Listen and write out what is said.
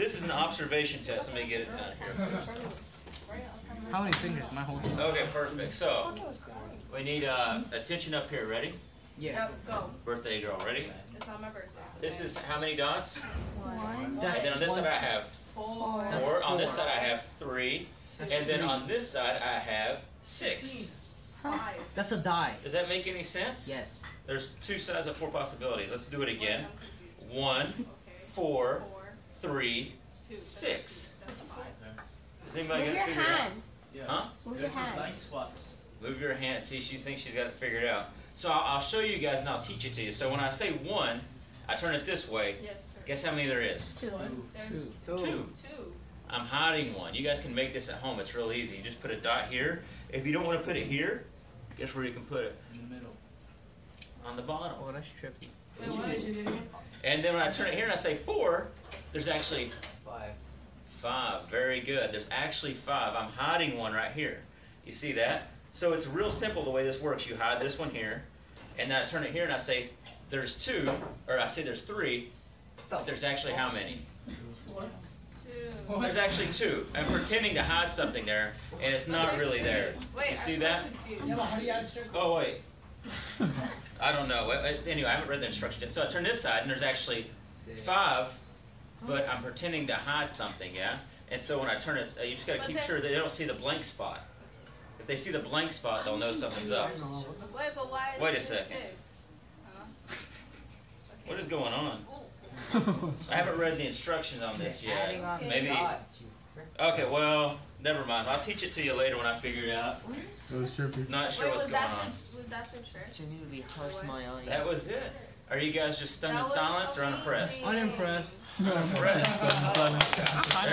This is an observation test. Let me get it done here. How many fingers am I holding? Okay, perfect. So we need uh, attention up here. Ready? Yeah. go. Birthday girl. Ready? It's on my birthday. This is how many dots? One. And then on this one. side I have Four. four. On this side I have three. And then on this side I have six. Five. That's a die. Does that make any sense? Yes. There's two sides of four possibilities. Let's do it again. One, four, Four. Three. Six. That's five. Does anybody Move get your it figured out? Yeah. Huh? Move your There's some hand. blank spots. Move your hand. See, she thinks she's got to figure it figured out. So I'll, I'll show you guys and I'll teach it to you. So when I say one, I turn it this way. Yes, sir. Guess how many there is? Two. There's Two. Two. two. I'm hiding one. You guys can make this at home. It's real easy. You just put a dot here. If you don't want to put it here, guess where you can put it? In the middle. On the bottom. Oh, that's trippy. Wait, what? And then when I turn it here and I say four, there's actually Five. Five. Very good. There's actually five. I'm hiding one right here. You see that? So it's real simple the way this works. You hide this one here, and then I turn it here and I say there's two, or I say there's three, but there's actually how many? Two. There's actually two. I'm pretending to hide something there, and it's not really there. Wait, You see I'm that? So confused. Yeah, but how do you add circles? Oh wait. I don't know. Anyway, I haven't read the instructions yet. So I turn this side, and there's actually five, but I'm pretending to hide something, yeah? And so when I turn it, uh, you just got to keep sure that they don't see the blank spot. If they see the blank spot, they'll know something's up. Wait, but why is Wait a second. Six? Huh? What is going on? I haven't read the instructions on this yet. Adding on Maybe. Okay, well, never mind. I'll teach it to you later when I figure it out. That. Not sure Wait, what's was going that on. the, was that the church? Genuinely hurts my eye. That was it. Are you guys just stunned in That was silence or unimpressed? amazing. Unimpressed. Unimpressed.